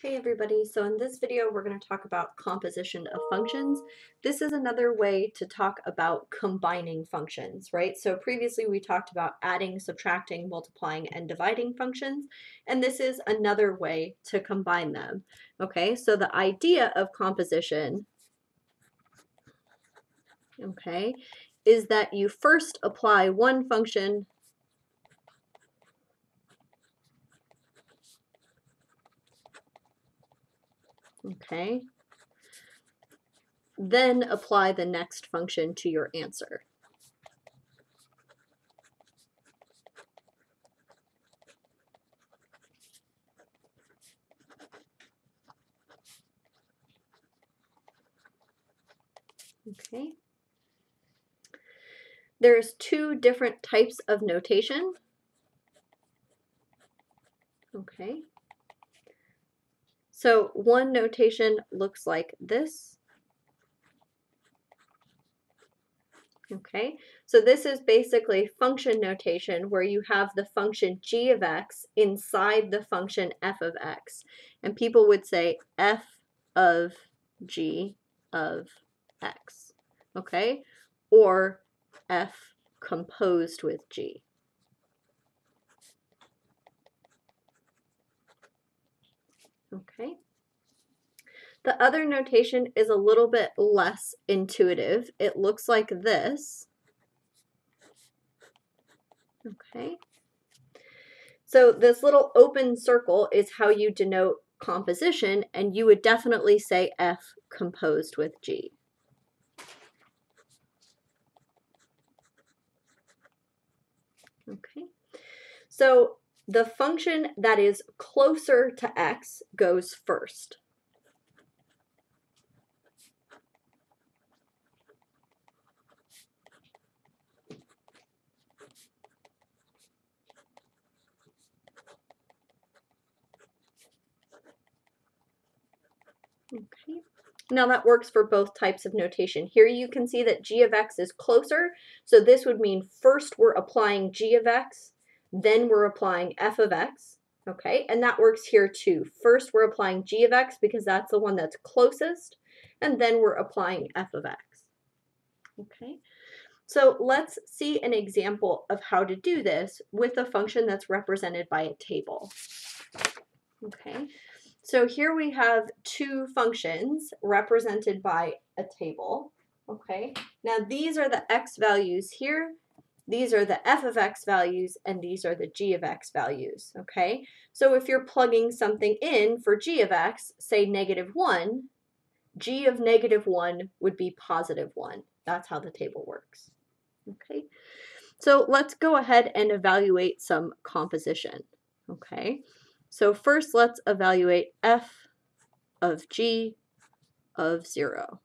Hey everybody, so in this video we're going to talk about composition of functions. This is another way to talk about combining functions, right? So previously we talked about adding, subtracting, multiplying, and dividing functions, and this is another way to combine them. Okay, so the idea of composition, okay, is that you first apply one function okay? Then apply the next function to your answer. Okay. There's two different types of notation. Okay. So one notation looks like this. Okay, so this is basically function notation where you have the function g of x inside the function f of x. And people would say f of g of x, okay? Or f composed with g. Okay. The other notation is a little bit less intuitive. It looks like this. Okay. So this little open circle is how you denote composition, and you would definitely say F composed with G. Okay. So the function that is closer to x goes first. Okay. Now that works for both types of notation. Here you can see that g of x is closer, so this would mean first we're applying g of x, then we're applying f of x, okay? And that works here too. First, we're applying g of x because that's the one that's closest, and then we're applying f of x, okay? So let's see an example of how to do this with a function that's represented by a table. Okay, so here we have two functions represented by a table. Okay, now these are the x values here these are the f of x values and these are the g of x values, okay? So if you're plugging something in for g of x, say negative 1, g of negative 1 would be positive 1. That's how the table works, okay? So let's go ahead and evaluate some composition, okay? So first let's evaluate f of g of 0.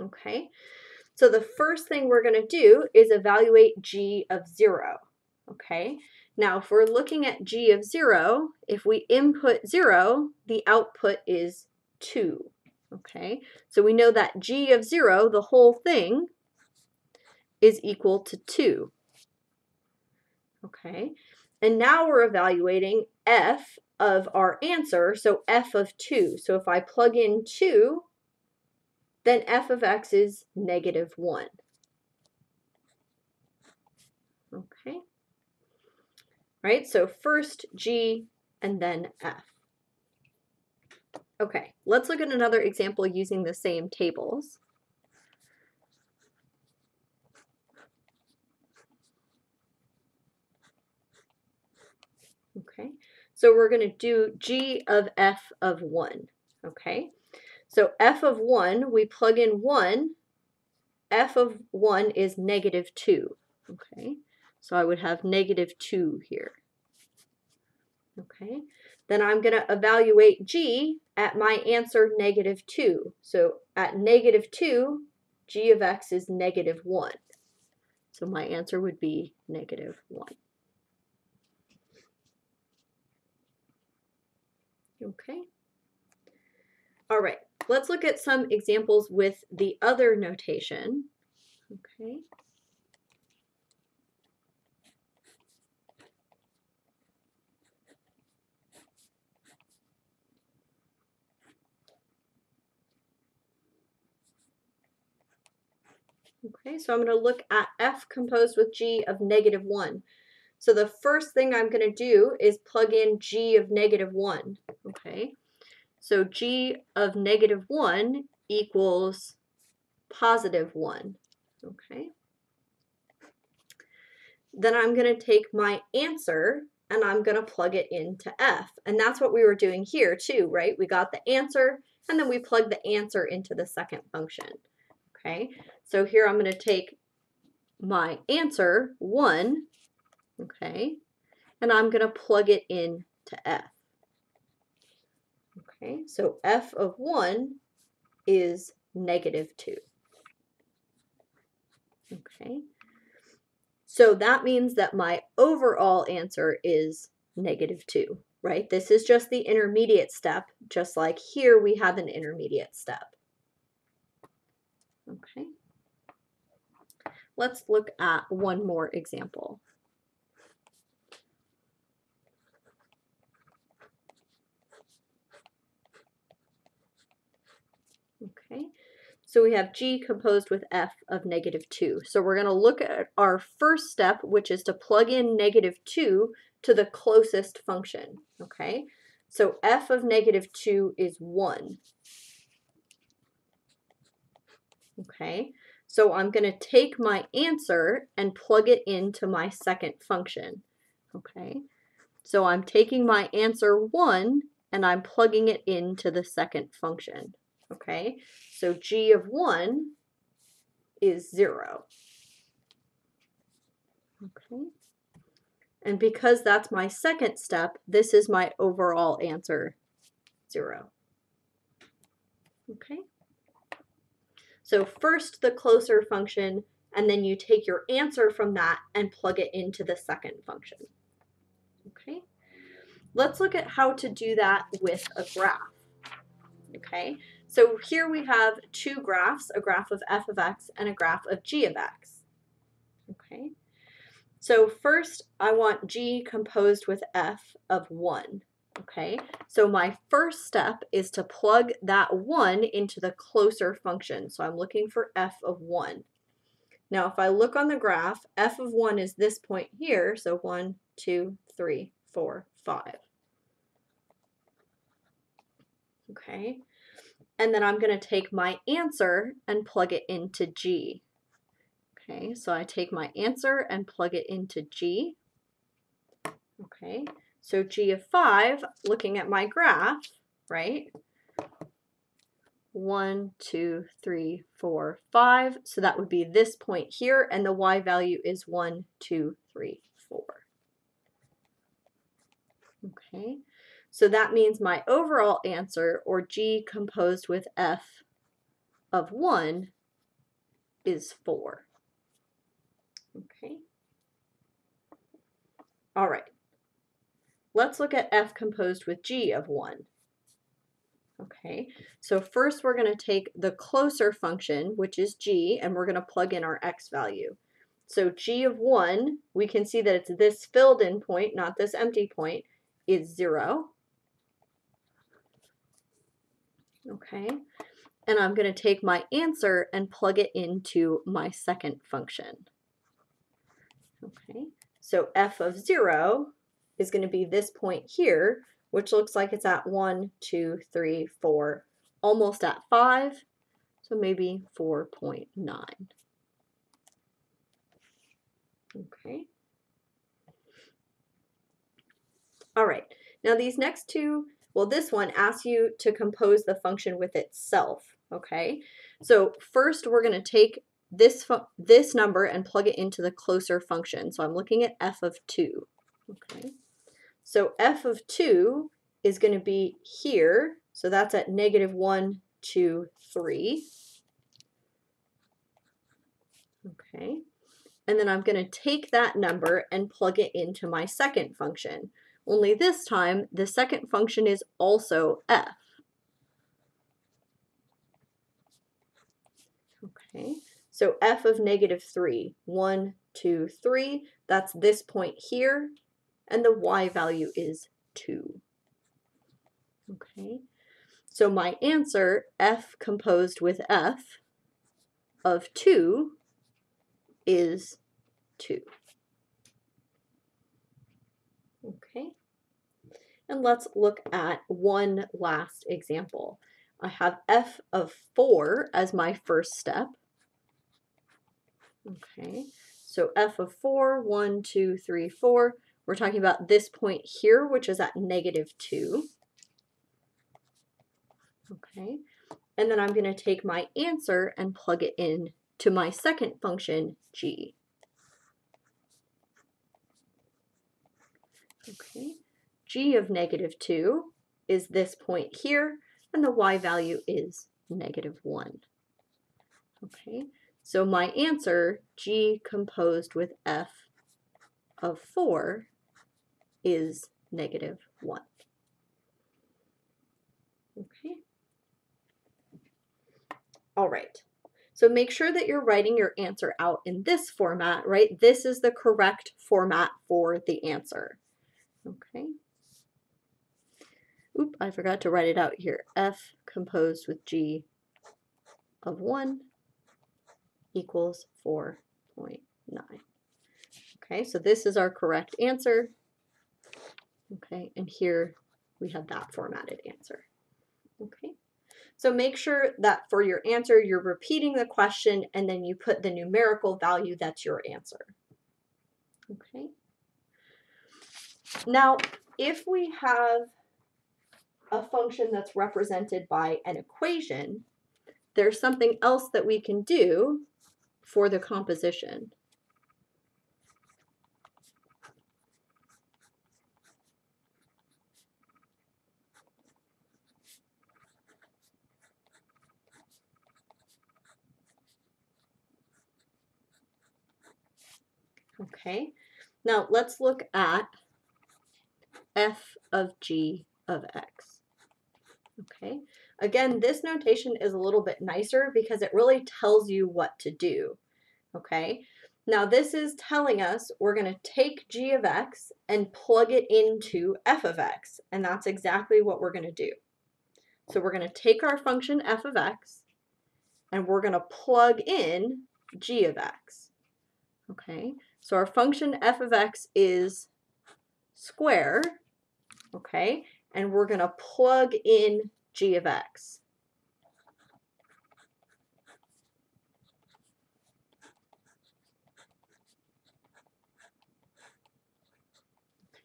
Okay, so the first thing we're going to do is evaluate g of 0. Okay, now if we're looking at g of 0, if we input 0, the output is 2. Okay, so we know that g of 0, the whole thing, is equal to 2. Okay, and now we're evaluating f of our answer, so f of 2. So if I plug in 2, then f of x is negative 1. Okay. Right, so first g and then f. Okay, let's look at another example using the same tables. Okay, so we're going to do g of f of 1. Okay, so f of 1, we plug in 1. f of 1 is negative 2. Okay, so I would have negative 2 here. Okay, then I'm going to evaluate g at my answer negative 2. So at negative 2, g of x is negative 1. So my answer would be negative 1. Okay. All right, Let's look at some examples with the other notation. Okay. Okay, so I'm going to look at F composed with G of negative 1. So the first thing I'm going to do is plug in G of negative 1. Okay, so g of negative 1 equals positive 1. Okay. Then I'm going to take my answer and I'm going to plug it into f. And that's what we were doing here too, right? We got the answer and then we plug the answer into the second function. Okay, so here I'm going to take my answer, 1, okay, and I'm going to plug it in to f. Okay, so f of 1 is negative 2. Okay, so that means that my overall answer is negative 2, right? This is just the intermediate step, just like here we have an intermediate step. Okay. Let's look at one more example. Okay, so we have g composed with f of negative 2. So we're going to look at our first step, which is to plug in negative 2 to the closest function. Okay, so f of negative 2 is 1. Okay, so I'm going to take my answer and plug it into my second function. Okay, so I'm taking my answer 1 and I'm plugging it into the second function. Okay, so g of 1 is 0. Okay, and because that's my second step, this is my overall answer, 0. Okay. So first the closer function, and then you take your answer from that and plug it into the second function. Okay, let's look at how to do that with a graph. Okay, so here we have two graphs, a graph of f of x and a graph of g of x. Okay, so first I want g composed with f of 1. Okay, so my first step is to plug that 1 into the closer function. So I'm looking for f of 1. Now if I look on the graph, f of 1 is this point here, so 1, 2, 3, 4, 5. Okay, and then I'm going to take my answer and plug it into g. Okay, so I take my answer and plug it into g. Okay, so g of 5, looking at my graph, right? 1, 2, 3, 4, 5. So that would be this point here, and the y value is 1, 2, 3, 4. Okay, so that means my overall answer, or g composed with f of 1, is 4. Okay. All right. Let's look at f composed with g of 1. Okay, so first we're going to take the closer function, which is g, and we're going to plug in our x value. So g of 1, we can see that it's this filled in point, not this empty point, is 0. Okay, and I'm going to take my answer and plug it into my second function. Okay, so f of 0 is going to be this point here, which looks like it's at 1, 2, 3, 4, almost at 5, so maybe 4.9. Okay. All right, now these next two, well this one asks you to compose the function with itself, okay? So first we're going to take this, this number and plug it into the closer function. So I'm looking at f of 2, okay? So f of 2 is going to be here. So that's at negative 1, 2, 3. Okay. And then I'm going to take that number and plug it into my second function. Only this time, the second function is also f. Okay, so f of negative 3, 1, 2, 3, that's this point here and the y value is 2. Okay, so my answer, f composed with f of 2, is 2. Okay. And let's look at one last example. I have f of 4 as my first step. Okay, so f of 4, 1, 2, 3, 4. We're talking about this point here, which is at negative 2. Okay, and then I'm going to take my answer and plug it in to my second function, g. Okay, g of negative 2 is this point here, and the y value is negative 1. Okay, so my answer, g composed with f of 4, is negative 1. Okay. All right. So make sure that you're writing your answer out in this format, right? This is the correct format for the answer. Okay. Oop, I forgot to write it out here. F composed with G of 1 equals 4.9. Okay, so this is our correct answer. Okay, and here we have that formatted answer. Okay, so make sure that for your answer, you're repeating the question and then you put the numerical value that's your answer. Okay. Now, if we have a function that's represented by an equation, there's something else that we can do for the composition. Okay, now let's look at f of g of x. Okay, again, this notation is a little bit nicer because it really tells you what to do. Okay, now this is telling us we're going to take g of x and plug it into f of x, and that's exactly what we're going to do. So we're going to take our function f of x, and we're going to plug in g of x. Okay, so our function f of x is square, okay, and we're going to plug in g of x.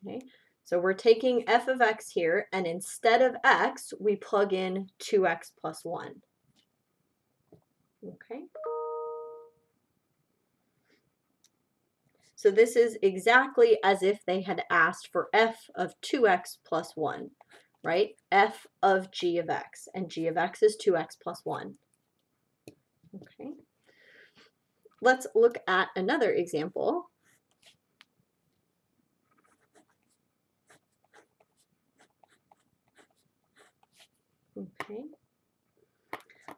Okay, so we're taking f of x here, and instead of x, we plug in 2x plus 1. Okay. So this is exactly as if they had asked for f of 2x plus 1, right? f of g of x, and g of x is 2x plus 1. Okay. Let's look at another example. Okay.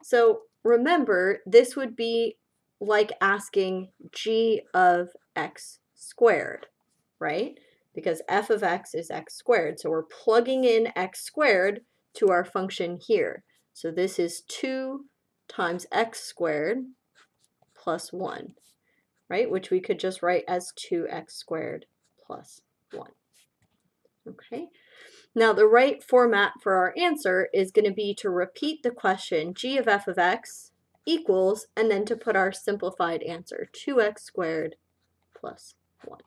So remember, this would be like asking g of x squared, right? Because f of x is x squared. So we're plugging in x squared to our function here. So this is 2 times x squared plus 1, right? Which we could just write as 2x squared plus 1. Okay. Now the right format for our answer is going to be to repeat the question g of f of x equals, and then to put our simplified answer, 2x squared plus 1.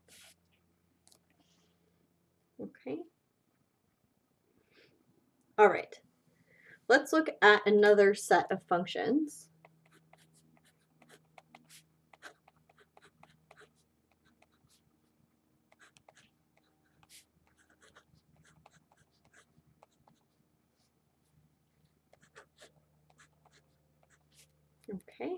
Okay. All right. Let's look at another set of functions. Okay.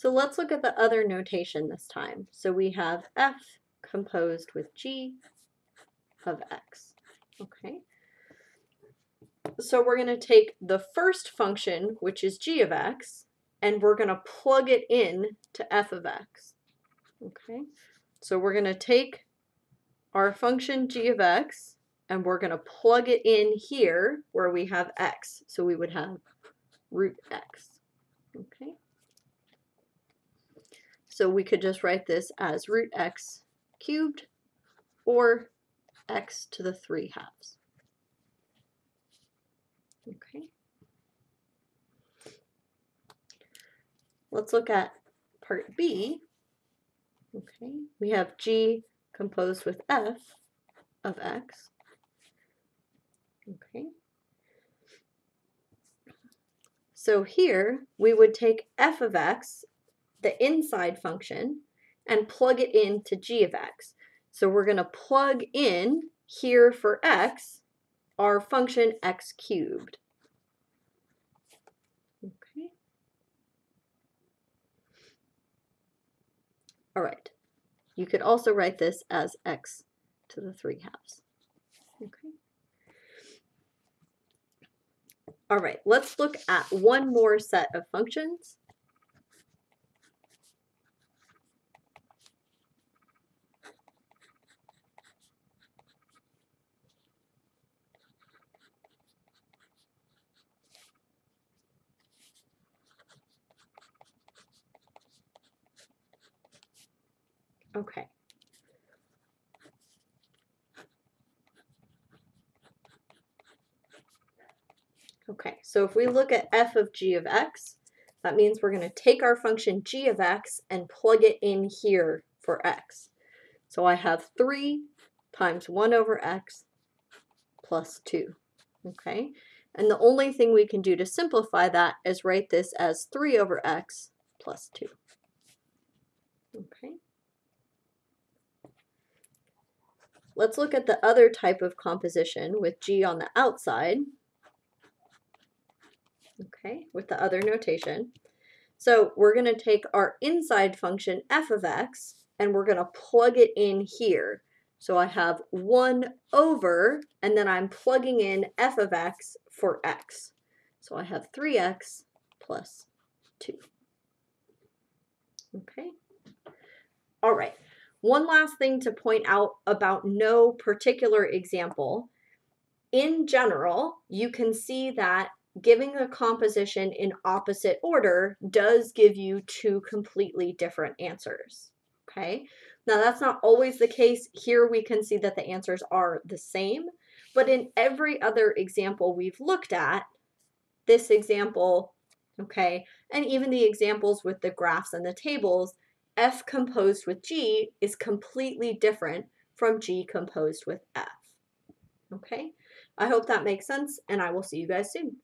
So let's look at the other notation this time. So we have f composed with g of x. Okay. So we're going to take the first function, which is g of x, and we're going to plug it in to f of x. Okay. So we're going to take our function g of x, and we're going to plug it in here where we have x. So we would have root x. Okay. So we could just write this as root x cubed or x to the 3 halves. Okay. Let's look at part B. Okay, we have g composed with f of x. Okay. So here we would take f of x, the inside function, and plug it into g of x. So we're going to plug in here for x our function x cubed. Okay. All right. You could also write this as x to the 3 halves. Okay. All right, let's look at one more set of functions. Okay. Okay, so if we look at f of g of x, that means we're going to take our function g of x and plug it in here for x. So I have 3 times 1 over x plus 2. Okay, and the only thing we can do to simplify that is write this as 3 over x plus 2. Okay. Let's look at the other type of composition with g on the outside. Okay, with the other notation. So we're going to take our inside function f of x and we're going to plug it in here. So I have 1 over, and then I'm plugging in f of x for x. So I have 3x plus 2. Okay. All right. One last thing to point out about no particular example. In general, you can see that giving a composition in opposite order does give you two completely different answers. Okay, now that's not always the case. Here we can see that the answers are the same, but in every other example we've looked at, this example, okay, and even the examples with the graphs and the tables, F composed with G is completely different from G composed with F. Okay, I hope that makes sense, and I will see you guys soon.